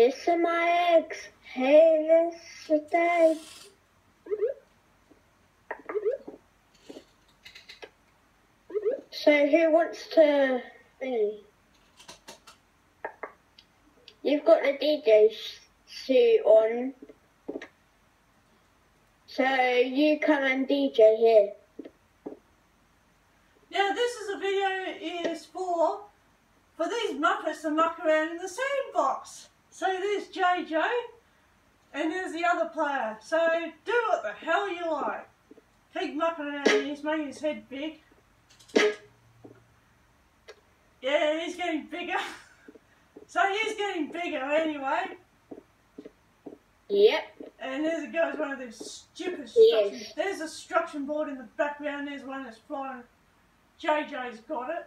Here's is my ex. Hey, this is day. So who wants to? You've got the DJ suit on. So you come and DJ here. Now this is a video is for for these Muppets to muck around in the sandbox. So there's JJ and there's the other player. So do what the hell you like. Keep mucking around, he's making his head big. Yeah, he's getting bigger. So he's getting bigger anyway. Yep. And there's a guy's one of those stupid Yes. structures. There's a struction board in the background, there's one that's flying. JJ's got it.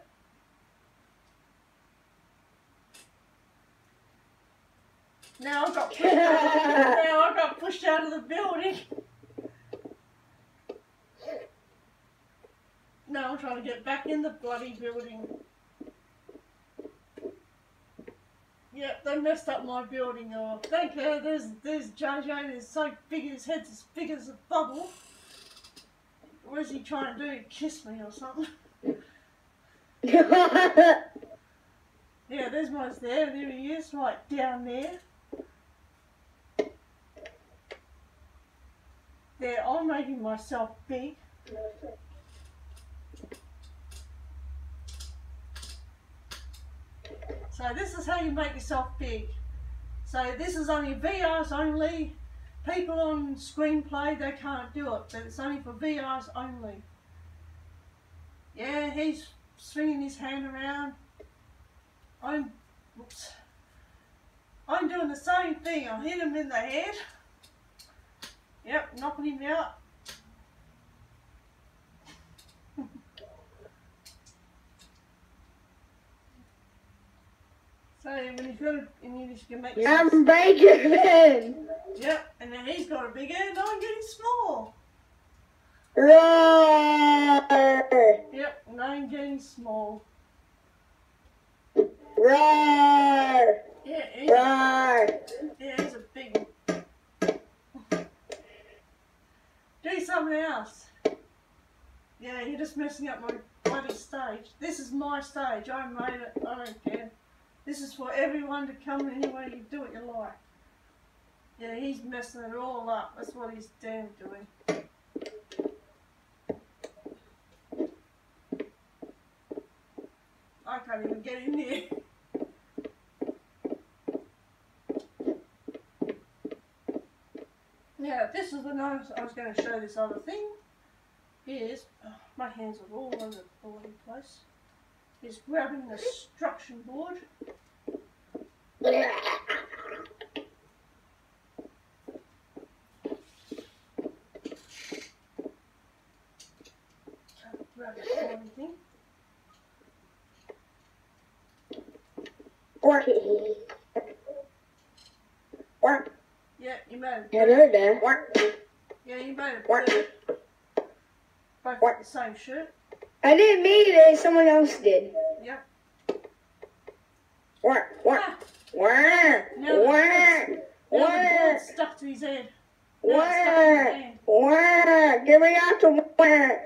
Now I got pushed out, now I got pushed out of the building. Now I'm trying to get back in the bloody building. Yep, they messed up my building. Oh, thank you. There's there's JJ. There's so big. His head's as big as a bubble. What is he trying to do? Kiss me or something? Yeah, there's mine's there. There he is, right down there. There, I'm making myself big. So this is how you make yourself big. So this is only VRs only. People on screenplay, they can't do it, but it's only for VRs only. Yeah, he's swinging his hand around. I'm, whoops. I'm doing the same thing. I hit him in the head. Yep, knocking him out. so when you feel and you can make I'm bacon. Yep, and then he's got a big head and I'm getting small. Roar. Yep, and I'm getting small. Roar. Yeah, he's, Roar. yeah, he's a big one. Do something else. Yeah, up my bloody stage. This is my stage. I made it. I don't care. This is for everyone to come anyway. You do what you like. Yeah, he's messing it all up. That's what he's damn doing. I can't even get in there. Now, this is the nose I was going to show this other thing. Is oh, my hands are all over the bloody place. He's grabbing the struction board. Grab the bloody thing. Quack. Quack. Yeah, you made it. Hello there. Quack. Yeah, you made it. What? Both What? the same shirt. I didn't mean it. Someone else did. Yep. Quack. Quack. Ah, Quack. Now the Quack. now the stuck to his head. Now to his hand. Quack. Give me out to quack.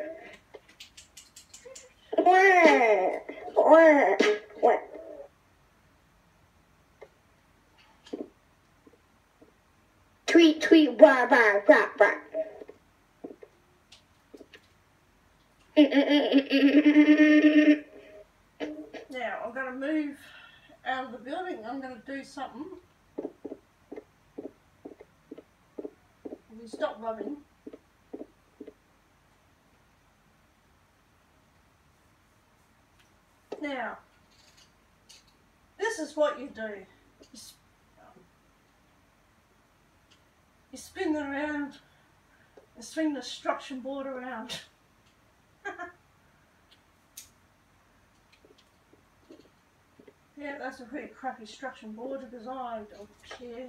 Quack. Quack. Quack. Tweet, tweet, blah, blah, blah, blah. Now, I'm going to move out of the building. I'm going to do something. Stop rubbing. Now, this is what you do. You, s- you spin it around and swing the struction board around. Yeah, that's a pretty crappy struction board because I don't care.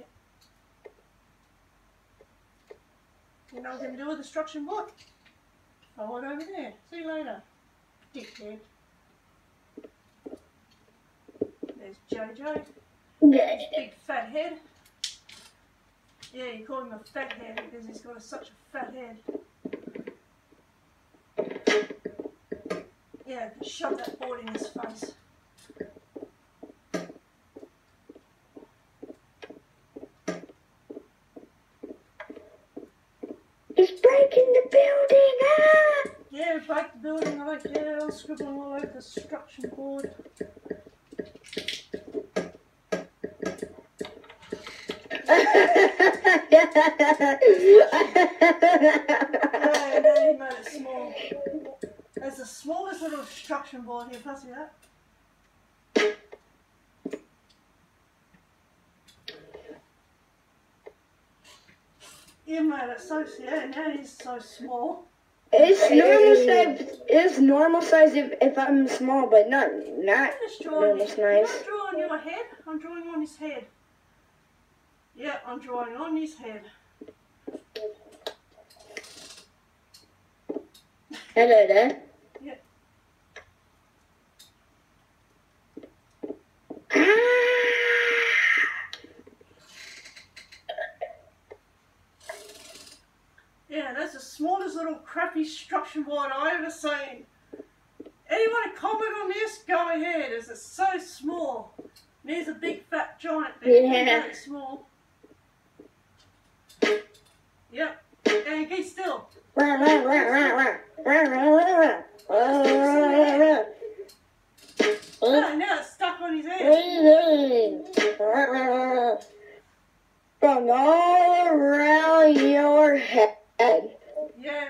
You know what I'm going to do with the struction board? Throw it over there. See you later. Dickhead. There's JJ. Good. Big fat head. Yeah, you call him a fat head because he's got a, such a fat head. Yeah, shove that board in his face. He's breaking the building up! Yeah, break the building, I don't care, I'll scribble all over the construction board. Yeah, no, he made it small. There's the smallest little construction board here, pass me that. You made it so, yeah, now he's so small. It's normal size. It's normal size if, if I'm small, but not not. I'm just drawing, That was nice. I'm drawing your head. I'm drawing on his head. Yeah, I'm drawing on his head. Hello there. Yeah. Yeah, that's the smallest little structure board I ever seen. Anyone comment on this? Go ahead, as it's so small. There's a big fat giant there. Yeah. Very small. Yep. And keep still. Oh, now it's stuck on his head. From all around your head, Yeah.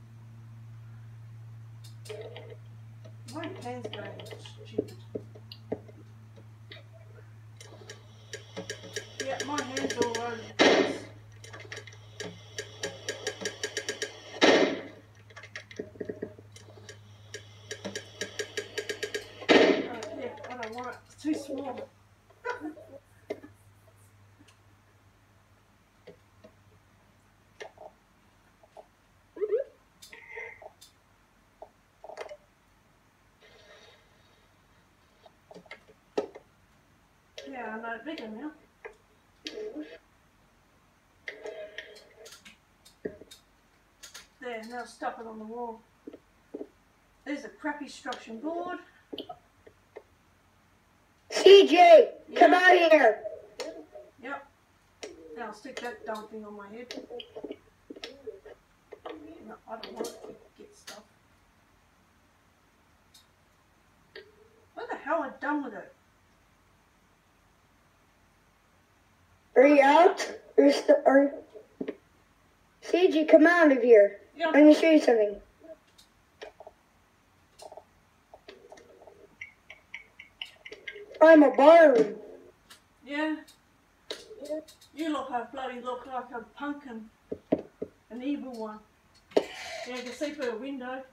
My hand's going stupid. Yeah, my hand's all over the place. Oh, yeah, I don't want it. It's too small. Yeah, I know, bigger now. There, now stuck it on the wall. There's a crappy structuring board. CJ, come out here. Yep. Now I'll stick that dumb thing on my head. No, I don't want to get stuff. What the hell are done with it? Are you out? Or st- are... you... CG, come out of here. Yeah, I'm gonna show you something. I'm a bard. yeah. You look like bloody look like a pumpkin. An evil one. Yeah, you can see through a window.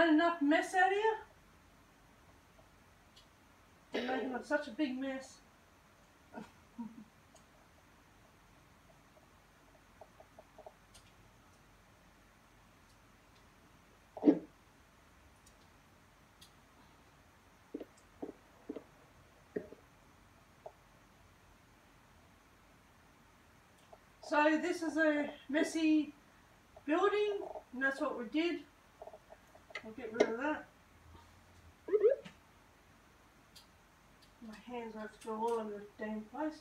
Made enough mess out here? You're making such a big mess. So this is a messy building, and that's what we did. I'll get rid of that. My hands are still all over the damn place.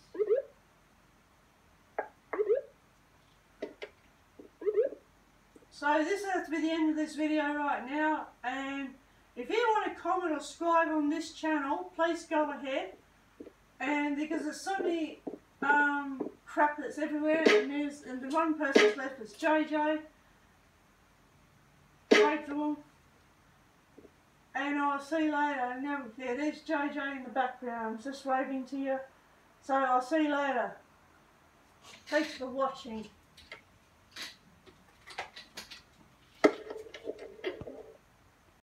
So this has to be the end of this video right now and if you want to comment or subscribe on this channel please go ahead and because there's so many um, crap that's everywhere and there's and the one person left is for them. And I'll see you later. Now, there's JJ in the background, just waving to you. So I'll see you later. Thanks for watching.